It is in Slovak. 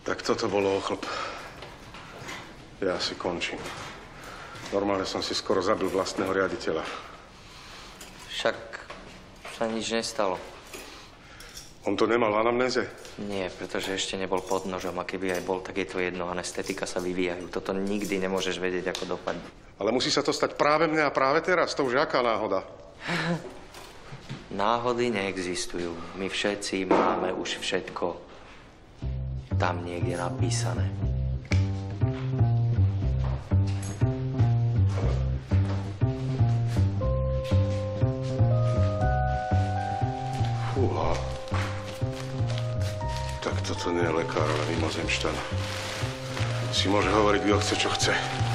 Tak toto bolo ochlp. Ja si končím. Normálne som si skoro zabil vlastného riaditeľa. Však sa nič nestalo. On to nemal v anamnéze? Nie, pretože ešte nebol pod nožom a keby aj bol, tak je to jedno, anestetika sa vyvíjajú. Toto nikdy nemôžeš vedieť, ako dopadne. Ale musí sa to stať práve mne a práve teraz. To už jaká náhoda. Náhody neexistujú. My všetci máme už všetko tam niekde napísané. Fúha. Tak toto nie je lekár, ale mimozemšťan. Si môže hovoriť, kto chce, čo chce.